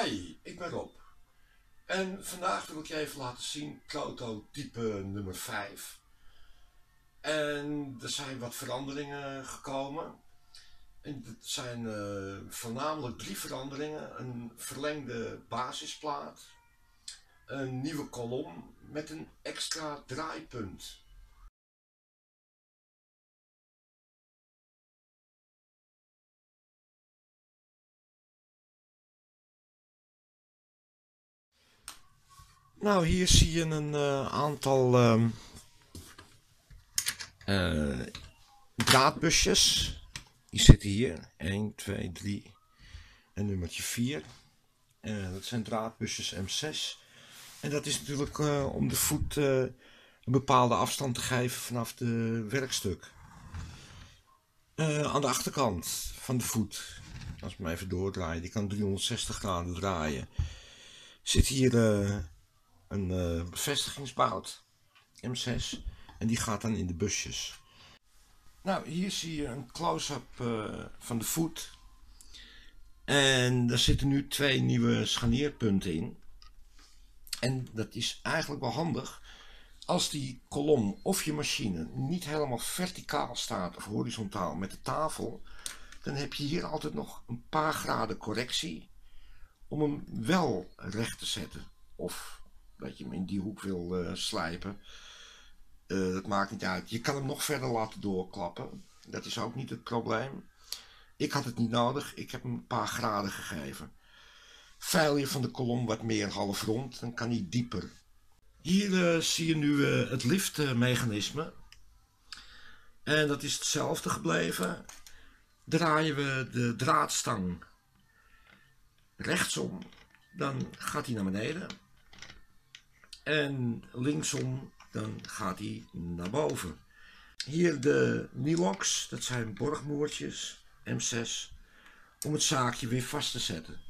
Hi, ik ben Rob. En vandaag wil ik je even laten zien prototype nummer 5. En er zijn wat veranderingen gekomen. En het zijn uh, voornamelijk drie veranderingen. Een verlengde basisplaat. Een nieuwe kolom met een extra draaipunt. Nou, hier zie je een uh, aantal uh, uh, draadbusjes. Die zitten hier. 1, 2, 3 en nummertje 4. dat zijn draadbusjes M6. En dat is natuurlijk om de voet een bepaalde afstand te geven vanaf de werkstuk. aan de achterkant van de voet, als ik hem even doordraai, die kan 360 graden draaien. Zit hier een uh, bevestigingsbout M6 en die gaat dan in de busjes. Nou, hier zie je een close-up uh, van de voet. En daar zitten nu twee nieuwe scharnierpunten in. En dat is eigenlijk wel handig als die kolom of je machine niet helemaal verticaal staat of horizontaal met de tafel. Dan heb je hier altijd nog een paar graden correctie om hem wel recht te zetten. Of dat je hem in die hoek wil uh, slijpen. Dat maakt niet uit. Je kan hem nog verder laten doorklappen. Dat is ook niet het probleem. Ik had het niet nodig. Ik heb hem een paar graden gegeven. Veil je van de kolom wat meer half rond, dan kan hij dieper. Hier uh, zie je nu het liftmechanisme. En dat is hetzelfde gebleven. Draaien we de draadstang rechtsom, dan gaat hij naar beneden. En linksom, dan gaat hij naar boven. Hier de Nilox, dat zijn borgmoertjes, M6, om het zaakje weer vast te zetten.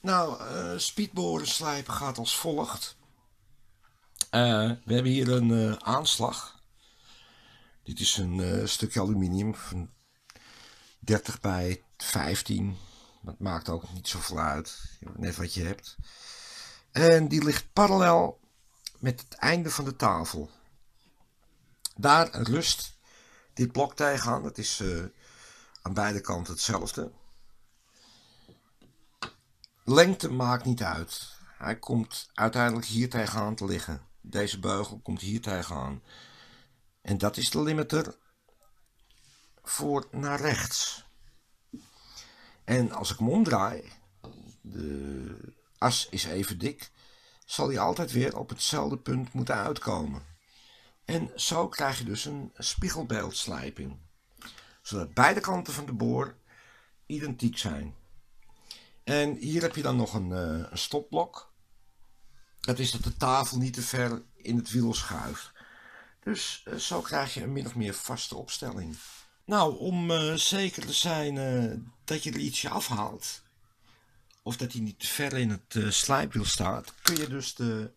Nou, uh, slijpen gaat als volgt. Uh, we hebben hier een uh, aanslag. Dit is een stukje aluminium van 30 bij 15. Dat maakt ook niet zoveel uit. Net wat je hebt. En die ligt parallel met het einde van de tafel. Daar rust dit blok tegenaan. Dat is aan beide kanten hetzelfde. Lengte maakt niet uit. Hij komt uiteindelijk hier tegenaan te liggen. Deze beugel komt hier tegenaan. En dat is de limiter voor naar rechts. En als ik hem omdraai, de as is even dik, zal hij altijd weer op hetzelfde punt moeten uitkomen. En zo krijg je dus een spiegelbeeldslijping. Zodat beide kanten van de boor identiek zijn. En hier heb je dan nog een, uh, stopblok. Dat is dat de tafel niet te ver in het wiel schuift. Dus uh, zo krijg je een min of meer vaste opstelling. Nou, om uh, zeker te zijn dat je er ietsje afhaalt, of dat hij niet te ver in het slijpwiel staat, kun je dus de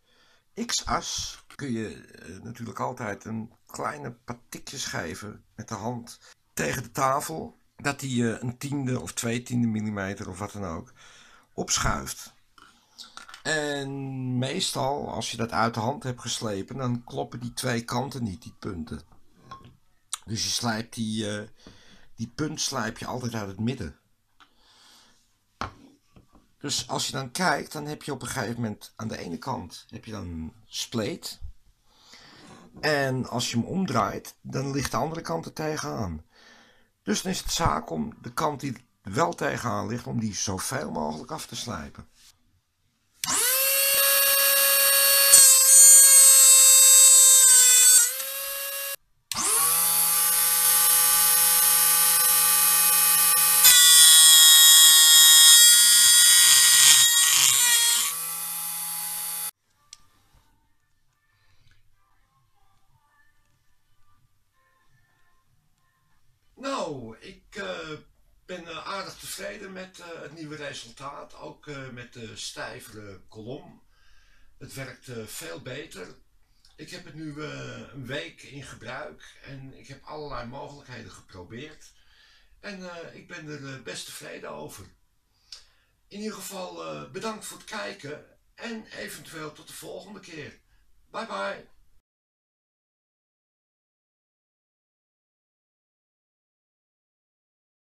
x-as, kun je natuurlijk altijd een kleine patikjes geven met de hand tegen de tafel dat hij uh, een tiende of twee tiende millimeter of wat dan ook opschuift. En meestal, als je dat uit de hand hebt geslepen, dan kloppen die twee kanten niet, die punten. Dus je slijpt die, uh, die punt slijp je altijd uit het midden. Dus als je dan kijkt, dan heb je op een gegeven moment aan de ene kant heb je dan een spleet. En als je hem omdraait, dan ligt de andere kant er tegenaan. Dus dan is het zaak om de kant die wel tegenaan ligt, om die zoveel mogelijk af te slijpen. Tevreden met uh, het nieuwe resultaat. Ook met de stijvere kolom. Het werkt veel beter. Ik heb het nu een week in gebruik en ik heb allerlei mogelijkheden geprobeerd. En ik ben er best tevreden over. In ieder geval bedankt voor het kijken en eventueel tot de volgende keer. Bye bye.